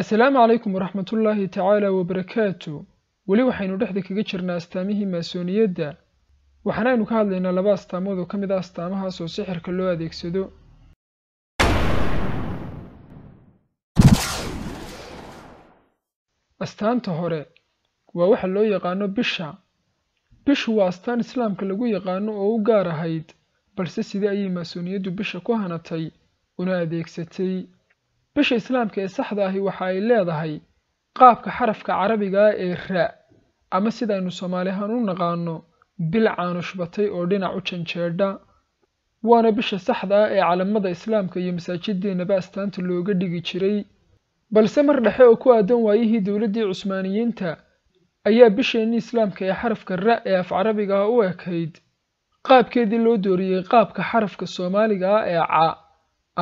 assalaamu calaykum waraxmatullaahi tacaala wabarakaatu weli waxaynu dhexda kaga jirnaa astaamihii maasooniyadda waxaana aynu ka hadlaynaa laba astaamood oo ka mid ah astaamahaas oo sixirka loo adeegsado. Astaanta hore waa waxa loo yaqaano bisha. Bishu waa astaan islaamka lagu yaqaano oo u gaar ahayd balse sidee ayay maasooniyaddu bisha ku hanatay una adeegsatay bisha islaamka ee saxda ahi waxa ay leedahay qaabka xarafka carabiga ah ee ra ama sidaynu soomaali ahaan u naqaano bil caanushbatay oo dhinac u janjeedha waana bisha saxda ah ee calamada islaamka iyo masaajideenaba astaanta looga dhigi jiray. Balse mar dhexe oo ku aadan waayihii dowladdii cusmaaniyiinta ayaa bisheennii islaamka ee xarafka ra ee af carabiga ah u ekayd qaabkeedii loo dooriyey qaabka xarafka soomaaliga ah ee ca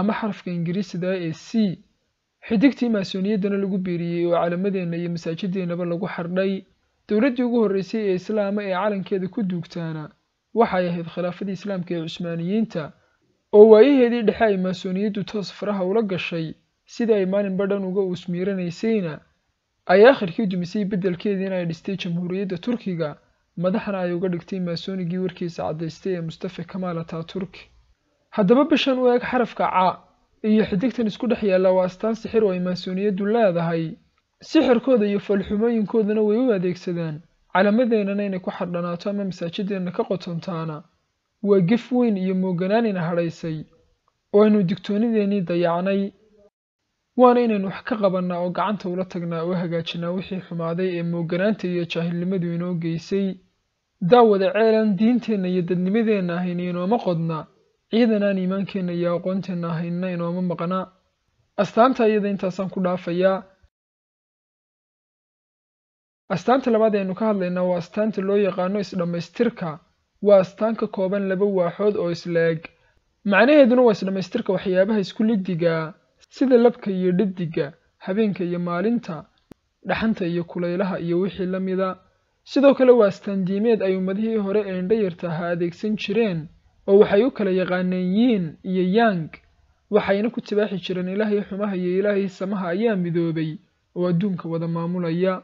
ama xarafka ingiriisida ah ee c xidigtii maasooniyaddana lagu biiriyey oo calamadeenna iyo masaajideenaba lagu xardhay dowladdii ugu horreysay ee islaama ee calankeeda ku duugtaana waxay ahayd khilaafadii islaamka ee cusmaaniyiinta oo waayaheedii dhexe ay maasooniyaddu toos faraha ula gashay. Sidii ay maalinba dhan uga uusmiiranaysayna ay aakhirkii dumisay beddelkeediina ay dhistay jamhuuriyadda turkiga. Madaxna ay uga dhigtay maasoonigii warkiisa caddaystay ee mustafa kamaal ataturki haddaba bishan u eg xarafka ca iyo xidigtan isku dhex yaalla waa astaan sixir oo ay maasooniyaddu leedahay sixirkooda iyo falxumooyinkoodana way u adeegsadaan. Calamadeennana inay ku xardhanaato ama masaajideenna ka qotontaana waa gef weyn iyo moogganaanina hadhaysay oo aynu digtoonideennii dayacnay. Waana inaynu wax ka qabannaa oo gacanta ula tagnaa oo hagaajinaa wixii xumaaday ee moogganaanta iyo jaahilnimadu inoo geysay. Daawada ceelan diinteenna iyo dadnimadeenna ahayna inooma qodna ciidan aan iimaankeenna iyo aqoonteenna ahaynna inooma maqna astaanta iyada intaasaan ku dhaafayaa astaanta labaad aynu ka hadlaynaa waa astaanta loo yaqaano isdhammaystirka. Waa astaan ka kooban laba waaxood oo isla eg. Macnaheeduna waa isdhammaystirka waxyaabaha isku liddigaa sida labka iyo dhiddigga habeenka iyo maalinta dhaxanta iyo kulaylaha iyo wixii la mida. Sidoo kale waa astaan diimeed ay ummadihii hore ee indhayarta ahaa adeegsan jireen oo waxay u kala yaqaaneen yiin iyo yang waxayna ku tibaaxi jireen ilaahay xumaha iyo ilaahay samaha ayaa midoobay oo adduunka wada maamulaya.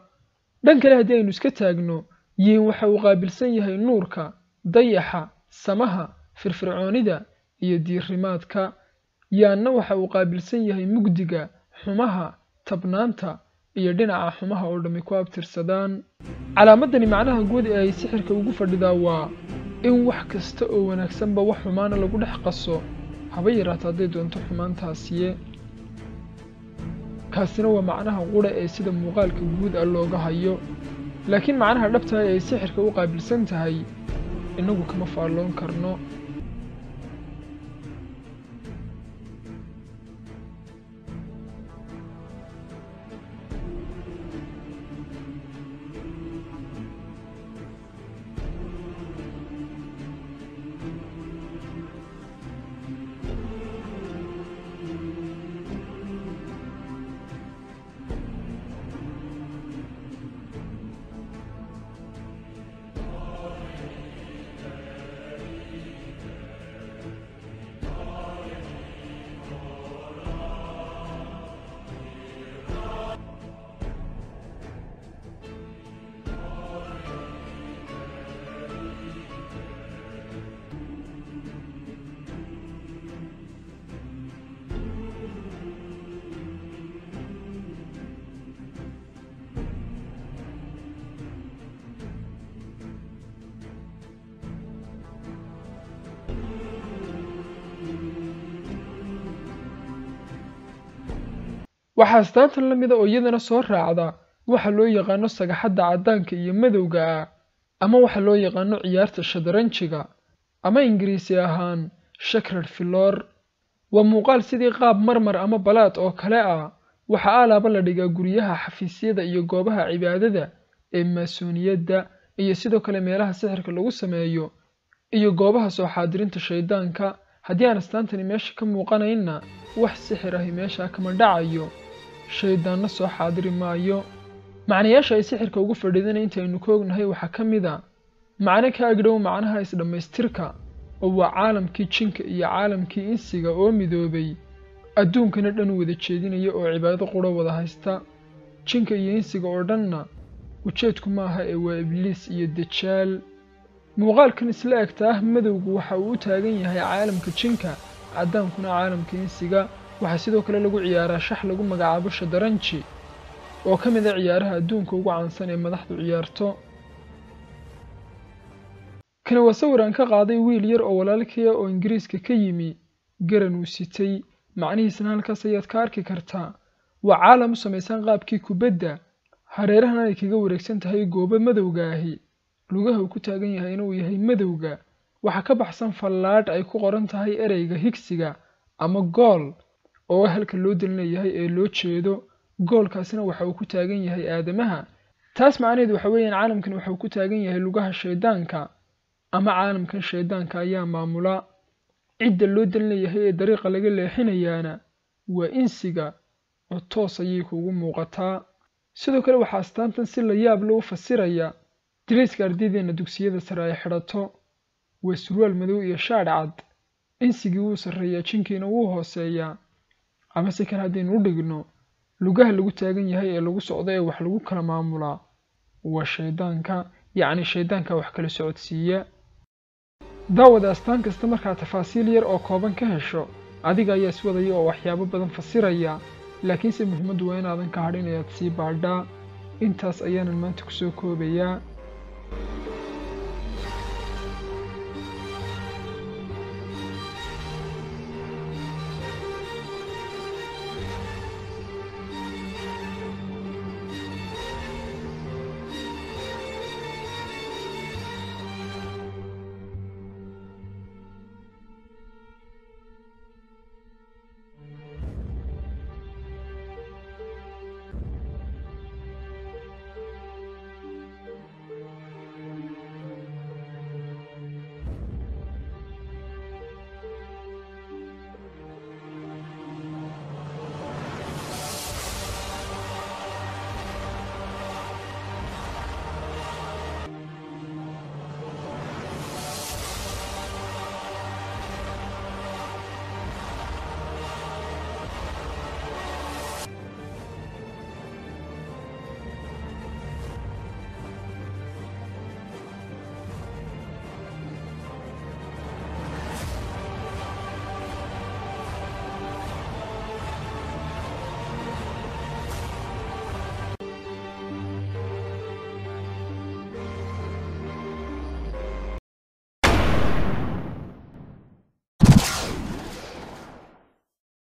Dhan kale haddii aynu iska taagno yiin waxa uu qaabilsan yahay nuurka dayaxa samaha firfircoonida iyo diirimaadka yaanna waxa uu qaabilsan yahay mugdiga xumaha tabnaanta iyo dhinaca xumaha oo dhammi ku abtirsadaan. Calaamadani macnaha guud ee ay sixirka ugu fadhidaa waa in wax kasta oo wanaagsanba wax xumaana lagu dhex qaso haba yaraata hadday doonto xumaantaasiye kaasina waa macnaha qudha ee sida muuqaalka guud ah looga hayo. Laakiin macnaha dhabtaha ee ay sixirka u qaabilsan tahay innagu kama faalloon karno waxaa astaantan la mida oo iyadana soo raacda waxa loo yaqaano sagaxadda caddaanka iyo madowga ah ama waxa loo yaqaano ciyaarta shadaranjiga ama ingiriisi ahaan shakrar filoor. Waa muuqaal sidii qaab marmar ama balaad oo kale ah waxaa aalaaba la dhigaa guryaha xafiisyada iyo goobaha cibaadada ee maasooniyadda iyo sidoo kale meelaha sixirka lagu sameeyo iyo goobaha soo xaadirinta shayddaanka haddii aan astaantani meesha ka muuqanaynna wax sixir ahi meeshaa kama dhacayo. Shayddaanna soo xaadiri maayo. Macnayaasha ay sixirka ugu fadhiidana intaynu ka ognahay waxaa ka mid a. Macno ka agdhow macnaha isdhammaystirka oo waa caalamkii jinka iyo caalamkii insiga oo midoobay. Adduunkana dhan wada jeedinaya oo cibaado qura wada haysta. Jinka iyo insiga oo dhanna ujeedku maaha ee waa ibliis iyo dajaal muuqaalkan isla egta ah madowgu waxa uu u taagan yahay caalamka jinka caddaankuna caalamka insiga. Waxaa sidoo kale lagu ciyaaraa shax lagu magacaabo shadaranji oo ka mid a ciyaaraha adduunka ugu caansan ee madaxdu ciyaarto. Kani waa sawir aan ka qaaday wiil yar oo walaalkaya oo ingiriiska ka yimi garan uu sitay. Macnihiisna halkaas ayaad ka arki kartaa. Waa caalam u samaysan qaabkii kubadda. Hareerahana ay kaga wareegsan tahay goobo madowga ahi lugaha uu ku taagan yahay inuu yahay madowga waxaa ka baxsan fallaadh ay ku qoran tahay ereyga higsiga ama gool oo halka loo dalinayahay ee loo jeedo. Goolkaasina waxa uu ku taagan yahay aadamaha. Taas macnaheedu waxa weeyaan caalamkan waxa uu ku taagan yahay lugaha shayddaanka ama caalamkan shayddaanka ayaa maamula. Cidda loo dalinayahay ee dariiqa laga leexinayaana waa insiga oo toos ayay kuugu muuqataa. Sidoo kale waxaa astaantan si la yaab lou fasiraya diriiska ardaydeena dugsiyada sare ay xidhato waa surwaal madow iyo shaadh cad insigii wuu sarreeyaa jinkiina wuu hooseeyaa ama si kale haddaynu u dhigno lugaha lagu taagan yahay ee lagu socdo ee wax lagu kala maamulaa waa shayddaanka yacni shayddaanka wax kala socodsiiya. Daawada astaan kasta markaa tafaasiil yar oo kooban ka hesho adiga ayaa is wadaya oo waxyaabo badan fasiraya laakiinse muhiimaddu waa inaadan ka hadhin ayaad sii baadhaa. Intaas ayaanan maanta ku soo koobayaa